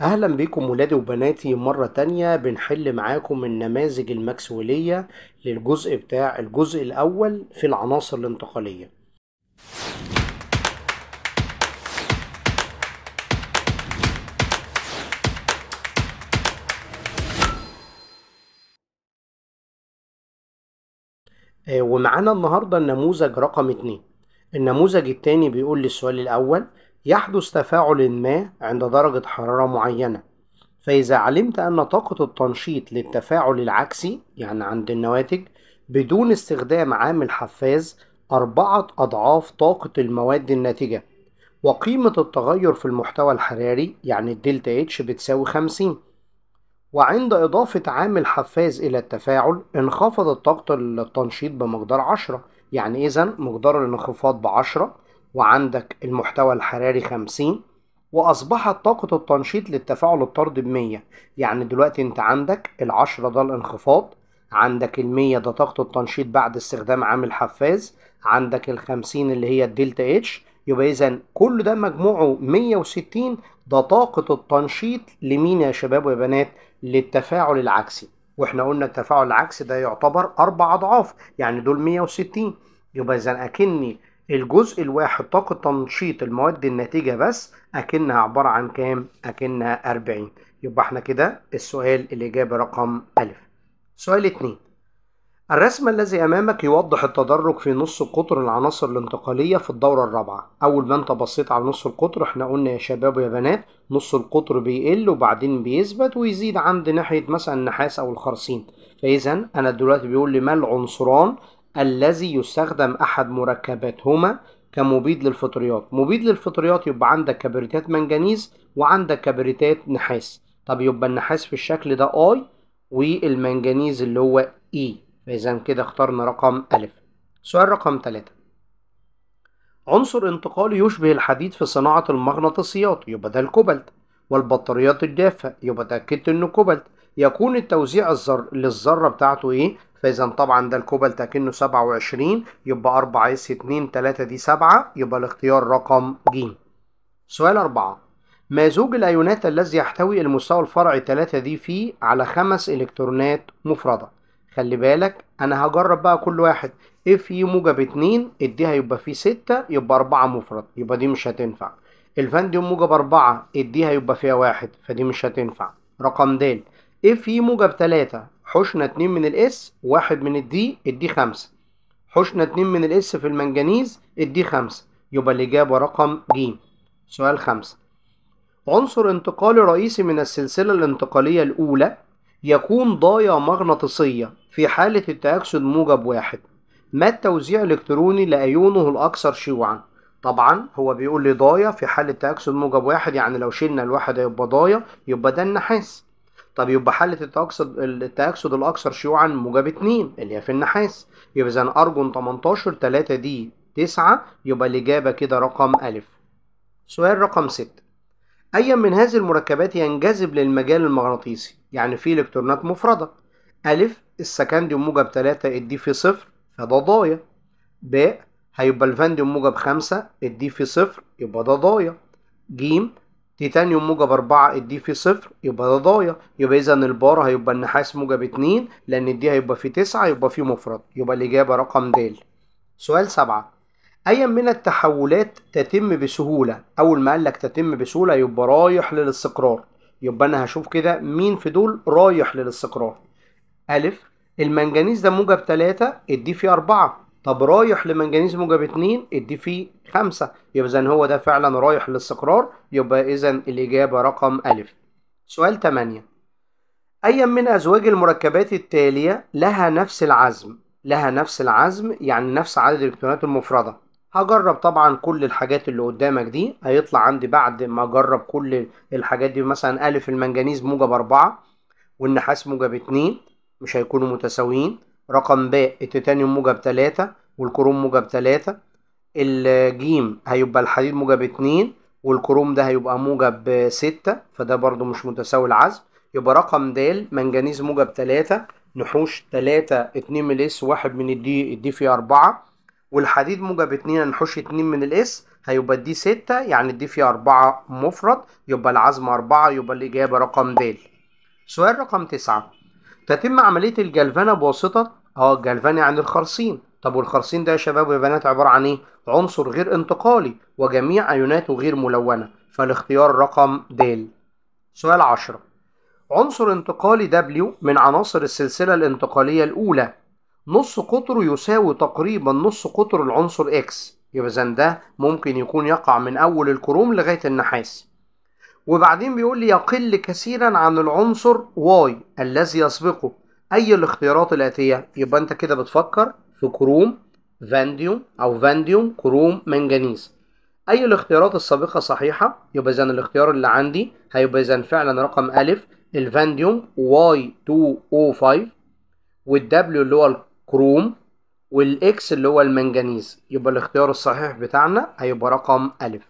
أهلا بكم ولادي وبناتي. مرة تانية بنحل معاكم النماذج المكسولية للجزء بتاع الجزء الأول في العناصر الانتقالية. آه، ومعانا النهاردة النموذج رقم اتنين. النموذج التاني بيقول لي السؤال الأول يحدث تفاعل ما عند درجة حرارة معينة. فإذا علمت أن طاقة التنشيط للتفاعل العكسي يعني عند النواتج بدون استخدام عامل حفاز أربعة أضعاف طاقة المواد الناتجة وقيمة التغير في المحتوى الحراري يعني الدلتا اتش بتساوي 50 وعند إضافة عامل حفاز إلى التفاعل انخفضت طاقة التنشيط بمقدار 10 يعني إذا مقدار الانخفاض بعشرة وعندك المحتوى الحراري 50 وأصبحت طاقة التنشيط للتفاعل الطردي بمية. يعني دلوقتي أنت عندك العشرة ده الانخفاض عندك المية ده طاقة التنشيط بعد استخدام عامل حفاز عندك الخمسين اللي هي الدلتا اتش يبقى إذا كل ده مجموعه 160 ده طاقة التنشيط لمين يا شباب ويا بنات للتفاعل العكسي. وإحنا قلنا التفاعل العكسي ده يعتبر أربع أضعاف يعني دول 160 يبقى إذا أكني الجزء الواحد طاقة تنشيط المواد الناتجة بس أكنها عبارة عن كام؟ أكنها 40 يبقى إحنا كده السؤال الإجابة رقم ألف. سؤال اتنين. الرسم الذي أمامك يوضح التدرج في نص قطر العناصر الانتقالية في الدورة الرابعة. أول ما أنت بصيت على نص القطر إحنا قلنا يا شباب ويا بنات نص القطر بيقل وبعدين بيثبت ويزيد عند ناحية مثلا النحاس أو الخرسين. فإذا أنا دلوقتي بيقول لي ما العنصران الذي يستخدم أحد مركباتهما كمبيد للفطريات. مبيد للفطريات يبقى عندك كبريتات منجنيز وعندك كبريتات نحاس. طب يبقى النحاس في الشكل ده آي والمنجنيز اللي هو إي. فإذا كده اخترنا رقم ألف. سؤال رقم ثلاثة عنصر انتقالي يشبه الحديد في صناعة المغناطيسيات. يبقى ده الكوبالت والبطاريات الجافة. يبقى تأكدت إنه كوبالت. يكون التوزيع الذر للذرة بتاعته إيه؟ فإذا طبعا ده الكوبالت أكنه 27 يبقى 4 s 2 3 d 7 يبقى الاختيار رقم ج سؤال 4 ما زوج الأيونات الذي يحتوي المستوى الفرعي 3 d فيه على خمس إلكترونات مفردة؟ خلي بالك أنا هجرب بقى كل واحد. Fe موجب 2 ال d هيبقى فيه 6 يبقى 4 مفرد يبقى دي مش هتنفع. الفانديوم موجب 4 ال d هيبقى فيها واحد فدي مش هتنفع. رقم د اف يو موجب 3 حشنة 2 من الاس واحد من الدي ادي 5 حشنة 2 من الاس في المنجنيز ادي 5 يبقى الإجابة رقم ج سؤال 5 عنصر انتقالي رئيسي من السلسلة الانتقالية الأولى يكون ضاية مغناطيسية في حالة التأكسد موجب واحد. ما التوزيع الإلكتروني لأيونه الأكثر شيوعا؟ طبعا هو بيقول لي ضاية في حالة تأكسد موجب واحد يعني لو شلنا الواحد هيبقى ضاية يبقى ده النحاس. طب يبقى حالة التأكسد التأكسد الأكثر شيوعا موجب 2 اللي هي في النحاس. يبقى إذا أرجون 18 3 دي 9 يبقى الإجابة كده رقم ألف. سؤال رقم 6 أي من هذه المركبات ينجذب للمجال المغناطيسي؟ يعني في إلكترونات مفردة. ألف السكنديوم موجب 3 ال d فيه صفر فده ضايع. ب هيبقى الفانديوم موجب 5 ال d فيه صفر يبقى ده ضايع. ج تيتانيوم موجب 4 ال d فيه صفر يبقى ده ضايع. يبقى إذا البار هيبقى النحاس موجب 2 لأن ال d هيبقى فيه 9 يبقى فيه مفرد. يبقى الإجابة رقم د سؤال 7 اي من التحولات تتم بسهولة؟ أول ما قال لك تتم بسهولة يبقى رايح للاستقرار. يبقى أنا هشوف كده مين في دول رايح للاستقرار. ألف. المنجنيز ده موجب 3 الدي فيه 4 طب رايح لمنجنيز موجب 2 ادي فيه 5 يبقى اذا هو ده فعلا رايح للاستقرار يبقى اذا الإجابة رقم ألف. سؤال 8 اي من أزواج المركبات التالية لها نفس العزم لها نفس العزم يعني نفس عدد الإلكترونات المفردة. هجرب طبعا كل الحاجات اللي قدامك دي هيطلع عندي بعد ما أجرب كل الحاجات دي مثلا ألف المنجنيز موجب 4 والنحاس موجب 2 مش هيكونوا متساويين. رقم ب التيتانيوم موجب 3 والكروم موجب 3 الجيم هيبقى الحديد موجب 2 والكروم ده هيبقى موجب 6 فده برضو مش متساوي العزم. يبقى رقم د منجنيز موجب 3 نحوش 3 2 من ال s 1 من ال d ال d فيه 4 والحديد موجب 2 نحوش 2 من ال s هيبقى d ستة يعني دي فيها أربعة مفرد يبقى العزم أربعة يبقى الإجابة رقم د. سؤال رقم تسعة. تتم عملية الجلفنة بواسطة آه الجلفنة يعني الخارصين. طب والخارصين ده يا شباب ويا بنات عبارة عن إيه؟ عنصر غير انتقالي وجميع أيوناته غير ملونة. فالاختيار رقم د سؤال عشرة. عنصر انتقالي W من عناصر السلسلة الانتقالية الأولى. نص قطره يساوي تقريبا نص قطر العنصر X. يبقى إذا ده ممكن يكون يقع من أول الكروم لغاية النحاس. وبعدين بيقول لي يقل كثيرا عن العنصر Y الذي يسبقه. أي الاختيارات الآتية؟ يبقى أنت كده بتفكر في كروم فانديوم أو فانديوم كروم منجنيز أي الاختيارات السابقة صحيحة؟ يبقى إذا الاختيار اللي عندي هيبقى إذا فعلا رقم ألف الفانديوم Y2O5 وال W اللي هو الكروم وال X اللي هو المنجنيز يبقى الاختيار الصحيح بتاعنا هيبقى رقم ألف.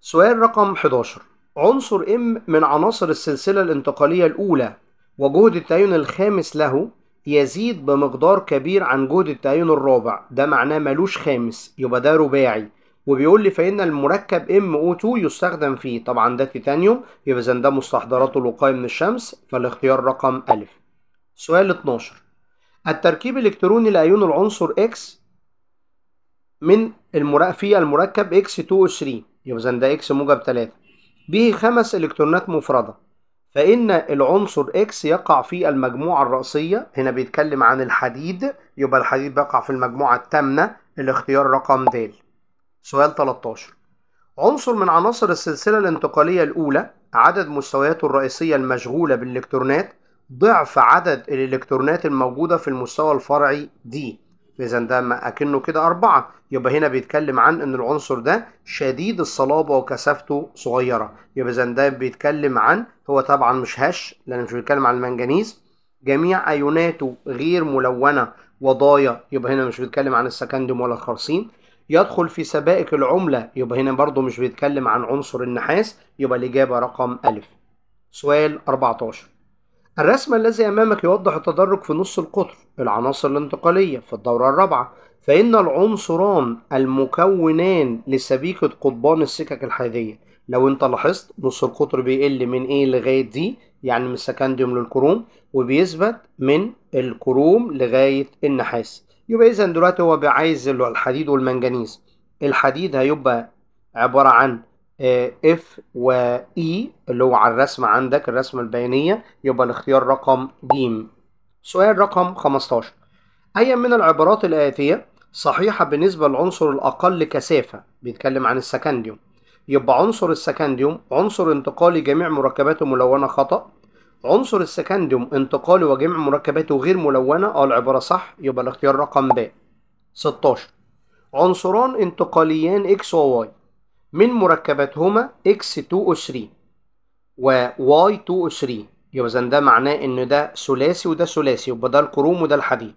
سؤال رقم 11 عنصر M من عناصر السلسلة الانتقالية الأولى وجهد التأين الخامس له يزيد بمقدار كبير عن جهد التأين الرابع. ده معناه ملوش خامس يبقى ده رباعي. وبيقول لي فإن المركب MO2 يستخدم فيه. طبعا ده تيتانيوم يبقى إذا ده مستحضرات الوقاية من الشمس فالاختيار رقم ألف. سؤال 12 التركيب الإلكتروني لأيون العنصر X من المركب في المركب X2O3 يبقى إذا ده X موجب 3 به خمس إلكترونات مفردة. فإن العنصر X يقع في المجموعة الرأسية. هنا بيتكلم عن الحديد. يبقى الحديد بيقع في المجموعة الثامنة. الاختيار رقم د سؤال 13 عنصر من عناصر السلسلة الانتقالية الأولى. عدد مستوياته الرئيسية المشغولة بالإلكترونات. ضعف عدد الإلكترونات الموجودة في المستوى الفرعي دي إذا ده أكنه كده أربعة. يبقى هنا بيتكلم عن إن العنصر ده شديد الصلابة وكثافته صغيرة. يبقى إذا ده بيتكلم عن هو طبعا مش هش لأن مش بيتكلم عن المنجنيز. جميع أيوناته غير ملونة وضايع يبقى هنا مش بيتكلم عن السكنديوم ولا الخرسين. يدخل في سبائك العملة يبقى هنا برضو مش بيتكلم عن عنصر النحاس. يبقى الإجابة رقم ألف. سؤال 14 الرسم الذي أمامك يوضح التدرج في نص القطر العناصر الانتقالية في الدورة الرابعة فإن العنصران المكونان لسبيكة قضبان السكك الحادية لو أنت لاحظت نص القطر بيقل من إيه لغاية دي يعني من السكنديوم للكروم وبيثبت من الكروم لغاية النحاس. يبقى اذا دلوقتي هو عايز الحديد والمنجنيز الحديد هيبقى عبارة عن F Y اللي هو على الرسمة عندك الرسمة البيانية يبقى الاختيار رقم ج سؤال رقم 15 أي من العبارات الآتية صحيحة بالنسبة للعنصر الأقل كثافة؟ بيتكلم عن السكنديوم. يبقى عنصر السكنديوم عنصر انتقالي جميع مركباته ملونة خطأ. عنصر السكنديوم انتقالي وجميع مركباته غير ملونة. آه العبارة صح. يبقى الاختيار رقم ب 16 عنصران انتقاليان X و Y. من مركباتهما X2O3 و Y2O3 يبقى إذا ده معناه إن ده ثلاثي وده ثلاثي يبقى ده الكروم وده الحديد.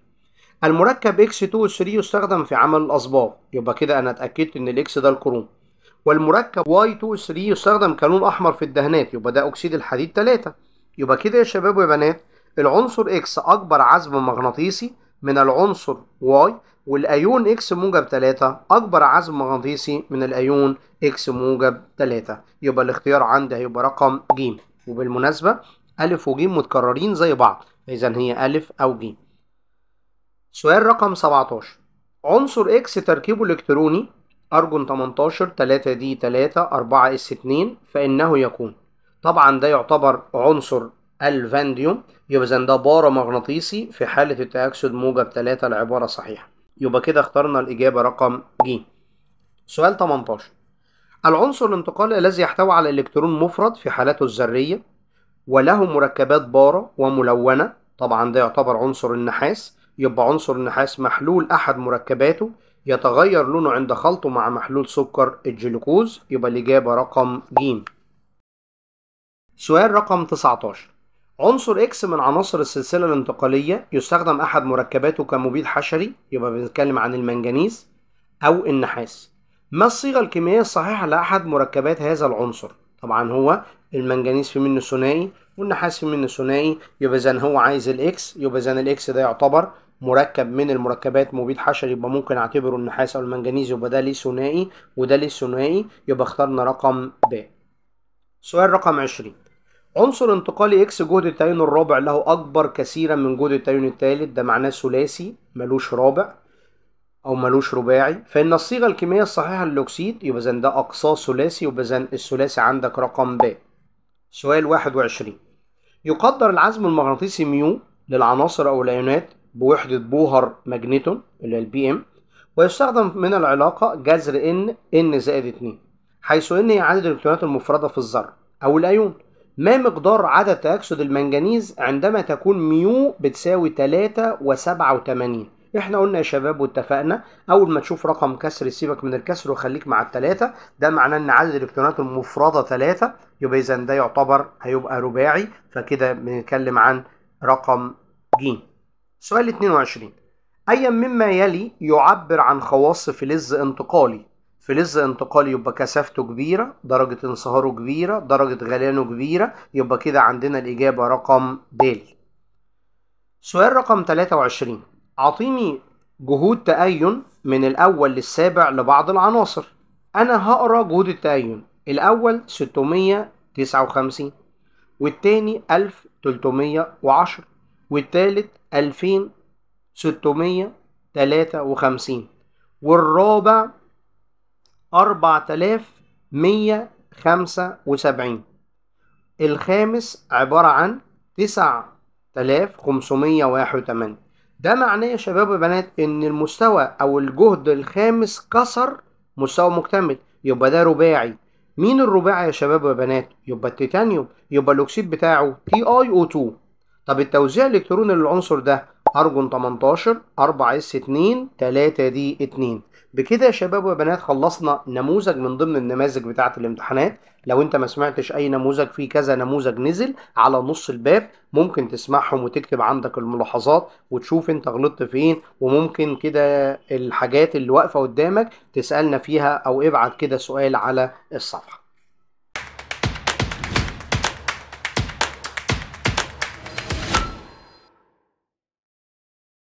المركب X2O3 يستخدم في عمل الأصباغ يبقى كده أنا اتأكدت إن الإكس ده الكروم والمركب Y2O3 يستخدم كلون أحمر في الدهانات يبقى ده أكسيد الحديد 3 يبقى كده يا شباب ويا بنات العنصر X أكبر عزم مغناطيسي من العنصر Y والأيون X موجب 3 أكبر عزم مغناطيسي من الأيون X موجب 3 يبقى الاختيار عندي هيبقى رقم ج وبالمناسبة ألف وج متكررين زي بعض. إذا هي ألف أو ج سؤال رقم 17 عنصر X تركيبه الإلكتروني أرجون 18 3 دي 3 4 إس 2 فإنه يكون. طبعا ده يعتبر عنصر الفانديوم. يبقى ده بارا مغناطيسي في حالة التأكسد موجب 3 العبارة صحيحة. يبقى كده اخترنا الإجابة رقم ج سؤال 18 العنصر الانتقالي الذي يحتوي على إلكترون مفرد في حالته الذرية وله مركبات بارا وملونة طبعا ده يعتبر عنصر النحاس يبقى عنصر النحاس محلول أحد مركباته يتغير لونه عند خلطه مع محلول سكر الجلوكوز يبقى الإجابة رقم ج سؤال رقم 19 عنصر X من عناصر السلسلة الانتقالية يستخدم أحد مركباته كمبيد حشري يبقى بنتكلم عن المنجنيز أو النحاس. ما الصيغة الكيميائية الصحيحة لأحد مركبات هذا العنصر؟ طبعا هو المنجنيز في منه ثنائي والنحاس في منه ثنائي. يبقى إذا هو عايز ال X يبقى إذا ال X ده يعتبر مركب من المركبات مبيد حشري. يبقى ممكن أعتبره النحاس أو المنجنيز يبقى ده ليه ثنائي وده ليه ثنائي. يبقى اخترنا رقم ب سؤال رقم 20 عنصر انتقالي X جهد التأين الرابع له أكبر كثيرا من جهد التأين الثالث ده معناه ثلاثي ملوش رابع أو ملوش رباعي. فإن الصيغة الكيميائية الصحيحة للأكسيد يبقى ده اقصاه ثلاثي يبقى اذا الثلاثي عندك رقم ب. سؤال 21 يقدر العزم المغناطيسي ميو للعناصر أو الايونات بوحدة Bohr magneton اللي هي ال BM ويستخدم من العلاقة جذر ان ان زائد 2 حيث إن هي عدد الالكترونات المفردة في الذرة أو الايون ما مقدار عدد تأكسد المنجنيز عندما تكون ميو بتساوي 3 و87 إحنا قلنا يا شباب واتفقنا أول ما تشوف رقم كسر سيبك من الكسر وخليك مع الثلاثة ده معناه إن عدد الإلكترونات المفردة 3 يبقى إذا ده يعتبر هيبقى رباعي فكده بنتكلم عن رقم ج سؤال 22 ايا مما يلي يعبر عن خواص فلز انتقالي؟ فلز انتقالي يبقى كثافته كبيرة درجة انصهاره كبيرة درجة غليانه كبيرة يبقى كده عندنا الإجابة رقم د سؤال رقم 23 أعطيني جهود تأين من الأول للسابع لبعض العناصر. أنا هقرأ جهود التأين. الأول 659 والتاني 1310 والتالت 2653 والرابع أربعة آلاف مية خمسة وسبعين. الخامس عبارة عن تسعة آلاف خمسمية واحد وتمانية ده معناه يا شباب وبنات إن المستوى أو الجهد الخامس كسر مستوى مكتمل يبقى ده رباعي. مين الرباعي يا شباب وبنات يبقى التيتانيوم يبقى الأكسيد بتاعه T I O 2 طب التوزيع الإلكتروني للعنصر ده أرجون 18 4 S 2 3 D 2 بكده يا شباب وبنات خلصنا نموذج من ضمن النماذج بتاعة الامتحانات. لو انت ما سمعتش أي نموذج في كذا نموذج نزل على نص الباب ممكن تسمعهم وتكتب عندك الملاحظات وتشوف انت غلطت فين. وممكن كده الحاجات اللي واقفة قدامك تسألنا فيها أو ابعت كده سؤال على الصفحة.